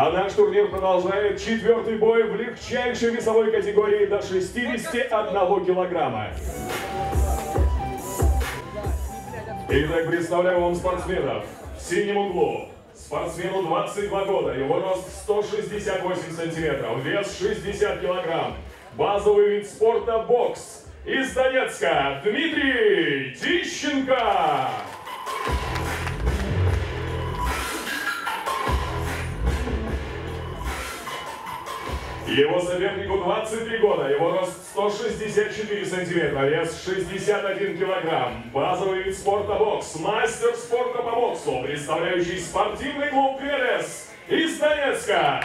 А наш турнир продолжает четвертый бой в легчайшей весовой категории до 61 килограмма. Итак, представляю вам спортсменов. В синем углу спортсмену 22 года, его рост 168 сантиметров, вес 60 килограмм. Базовый вид спорта бокс. Из Донецка Дмитрий Тищенко. Его сопернику 23 года, его рост 164 сантиметра, вес 61 килограмм. Базовый вид спорта бокс, мастер спорта по боксу, представляющий спортивный клуб «Велес» из Донецка,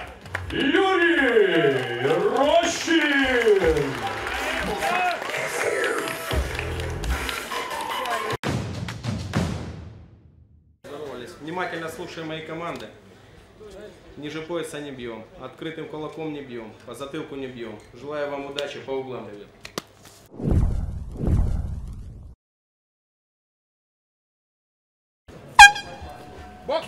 Юрий Рощин. Внимательно слушаем мои команды. Ниже пояса не бьем, открытым кулаком не бьем, по затылку не бьем. Желаю вам удачи по углам, ребят. Бокс!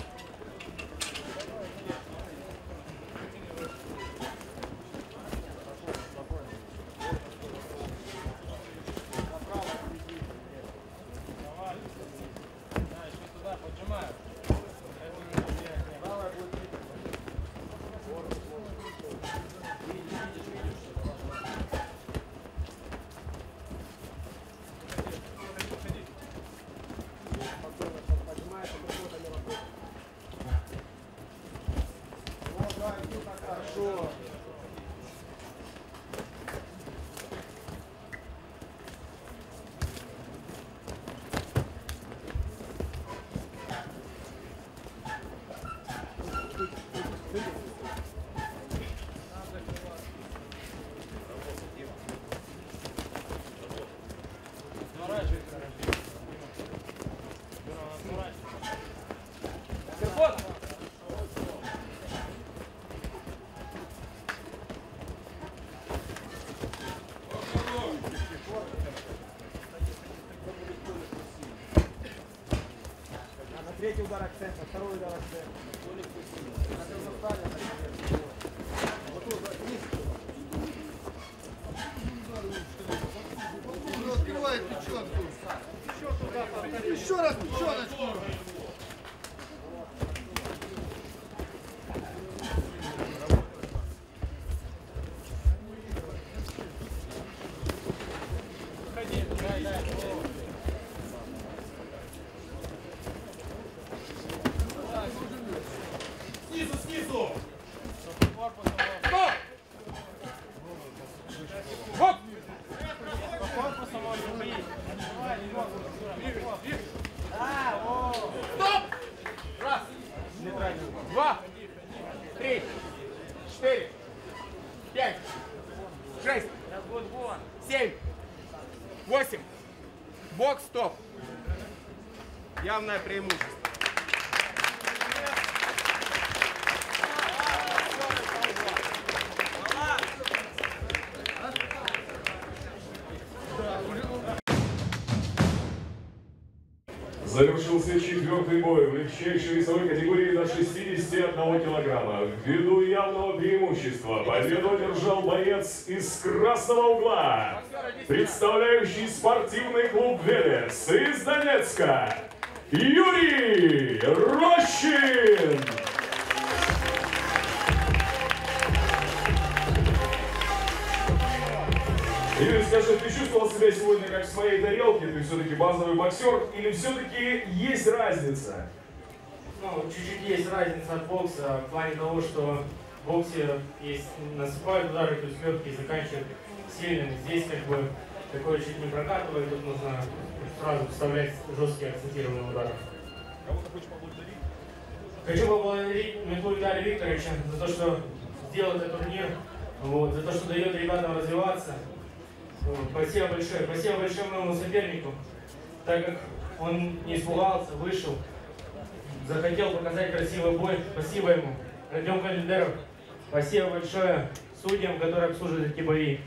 Третий удар акцента, второй удар акцента. Вот тут, вниз. Открывает печенку. Еще раз печеночку. 7, 8. бок, стоп. Явное преимущество. Завершился четвертый бой в легчайшей весовой категории до 61 килограмма. Ввиду явного преимущества победу одержал боец из красного угла, представляющий спортивный клуб «Велес» из Донецка, Юрий Рощин. Юрий, скажи, ты чувствовал себя сегодня как в своей тарелке? Ты все-таки базовый боксер или все-таки есть разница? Ну, чуть-чуть есть разница от бокса в плане того, что в боксе есть насыпают удары, то есть легкие заканчивают сильными. Здесь как бы такое чуть не прокатывает, тут нужно сразу вставлять жесткие акцентированные удары. Хочу поблагодарить Метлу Виталия Викторовича за то, что сделал этот турнир, вот, за то, что дает ребятам развиваться. Спасибо большое. Спасибо большое моему сопернику, так как он не испугался, вышел, захотел показать красивый бой. Спасибо ему. Артем Календеров, спасибо большое судьям, которые обслуживают эти бои.